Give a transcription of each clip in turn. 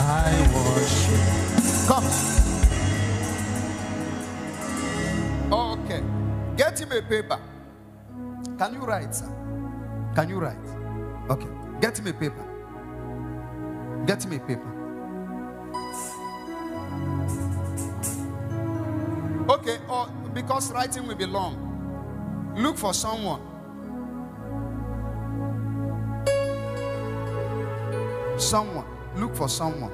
I worship. Come. Okay. Get him a paper. Can you write, sir? Can you write? Okay. Get him a paper. Get him a paper. Okay, or because writing will be long, look for someone. Someone. Look for someone.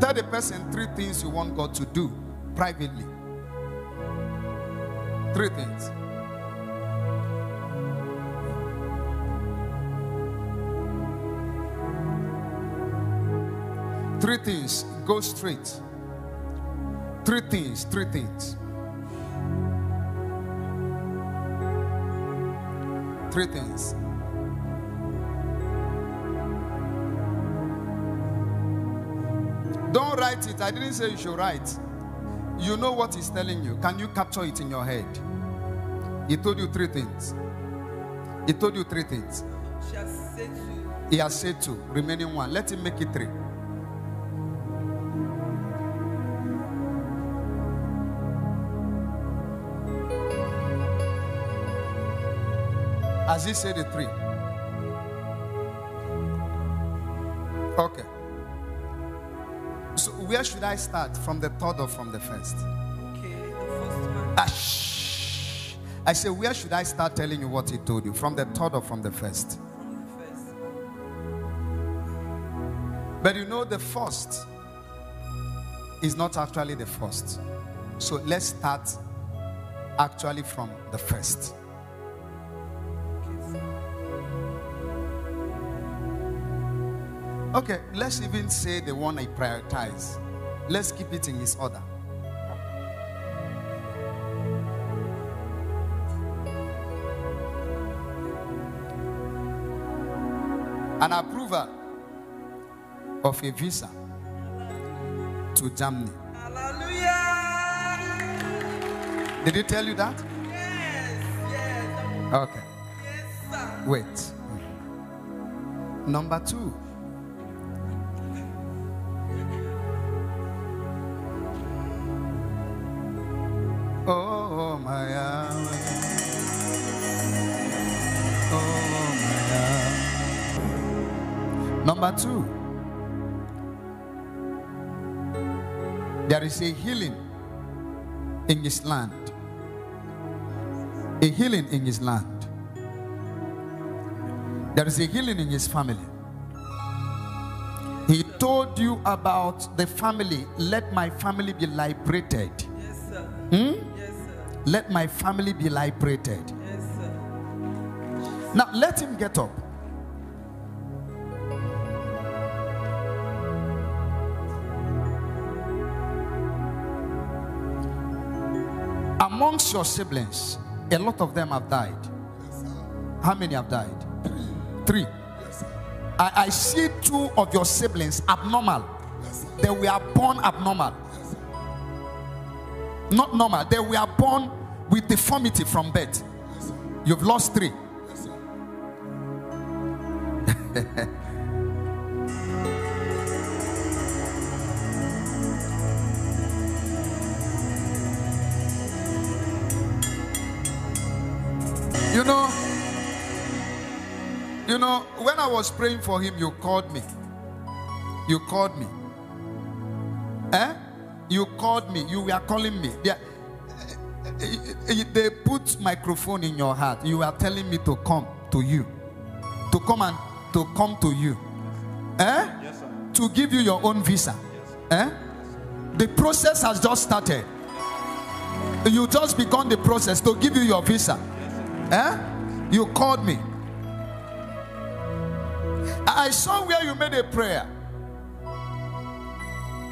Tell the person three things you want God to do privately. Three things. Three things. Go straight. Three things. Three things. Three things. Don't write it. I didn't say you should write. You know what he's telling you. Can you capture it in your head? He told you three things. He told you three things. She has said to He has said two, remaining one. Let him make it three. Has he said the three? Okay. So where should I start? From the third or from the first? okay, the first one. Ah, shh. I say, where should I start telling you what he told you? From the third or from the first? From the first. But you know, the first is not actually the first. So let's start actually from the first. Okay, let's even say the one I prioritize. Let's keep it in his order. An approval of a visa to Germany. Hallelujah. Did he tell you that? Yes, yes, Okay. yes, sir. Wait. Number two. Number two. There is a healing in his land. A healing in his land. There is a healing in his family. He told you about the family. Let my family be liberated. Yes, sir. Hmm? Yes, sir. Let my family be liberated. Yes, sir. Now let him get up. Amongst your siblings, a lot of them have died. How many have died? Three. I, I see two of your siblings abnormal. They were born abnormal. Not normal. They were born with deformity from birth. You've lost three. You know, you know, when I was praying for him, you called me. You called me. Eh? You called me. You were calling me. They, eh, they put microphone in your heart. You are telling me to come to you. To come and to come to you. Eh? Yes, sir. To give you your own visa. Eh? The process has just started. You just begun the process to give you your visa. Eh? You called me. I saw where you made a prayer.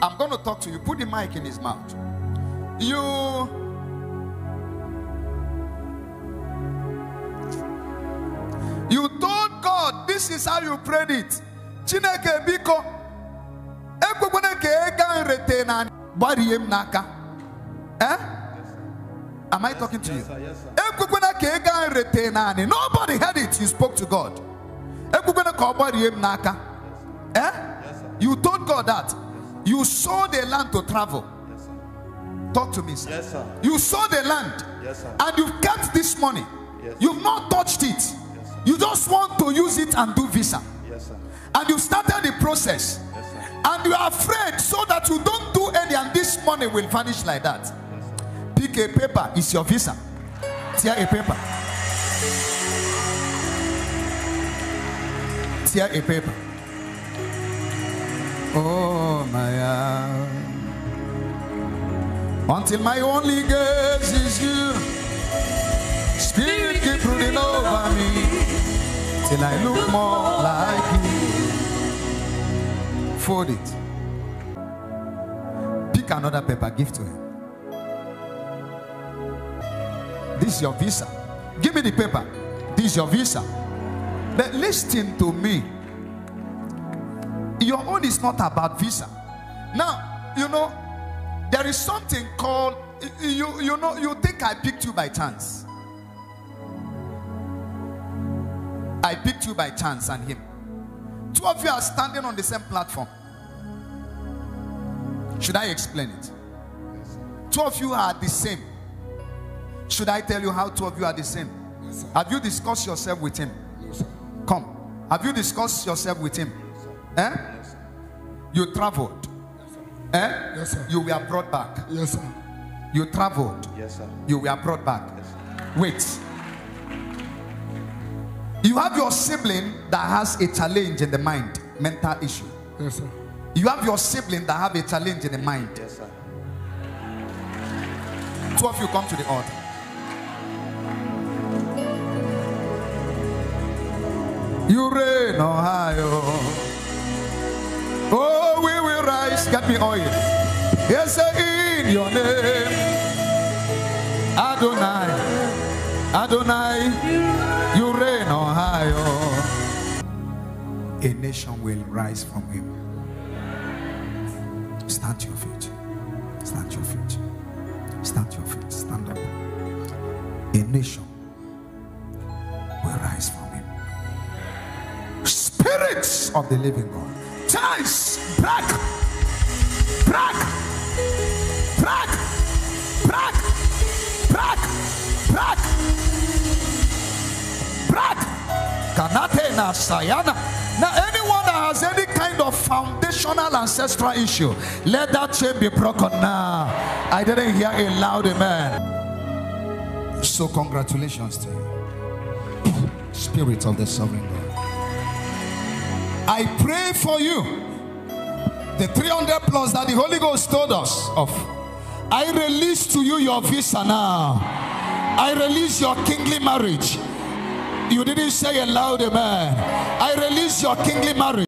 I'm going to talk to you. Put the mic in his mouth. You. You told God, this is how you prayed it. Chineke biko. Ekwekwana ka ega nrete na gbarie m n'aka. Eh? Am I talking to you? Yes, sir. Yes, sir. ekwekwana ka ka ego anyị naanị nobody heard it you spoke to god ekwukwena ka ọ gbarie m n'aka eh you told god that you sold the land to travel. Talk to me sir. Yes, sir. you sold the land. Yes, sir. and you've kept this money. Yes. you've not touched it. Yes, sir. you just want to use it and do visa. Yes, sir. and you started the process. Yes, sir. and you are afraid so that you don't do any and this money will vanish like that. Pick a paper. It's your visa. Tear a paper. Tear a paper oh my God. until my only gaze is you. Spirit keep brooding over me till i look more like you. Fold it. Pick another paper give to him. This is your visa. Give me the paper. This is your visa. But listen to me your own is not about visa. Now you know there is something called you you know you think i picked you by chance. I picked you by chance and him. Two of you are standing on the same platform. Should i explain it? Two of you are the same. Should i tell you how two of you are the same? Have you discussed yourself with him? Come. Have you discussed yourself with him? Eh you traveled. Eh? Yes, sir. you were brought back. Yes, sir. you traveled. Yes, sir. you were brought back. Yes, wait. You have your sibling that has a challenge in the mind mental issue. Yes, sir. you have your sibling that have a challenge in the mind. Yes, sir. two of you come to the altar. You reign ohio get me oil. Yes in your name. Adonai adonai you reign on ohio a nation will rise from him. Stand your feet. Stand your feet. Stand your feet. Stand up. A nation will rise from him. Spirits of the living God. Ties, break, break, break, break, break, break, break. Kanate na sayana. Now, anyone that has any kind of foundational ancestral issue, let that chain be broken now. I didn't hear a loud amen. So, congratulations to you, Spirit of the Sovereign God. I pray for you. The 300 plus that the Holy Ghost told us of. I release to you your visa now. I release your kingly marriage. You didn't say a loud amen. I release your kingly marriage.